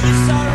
sorry.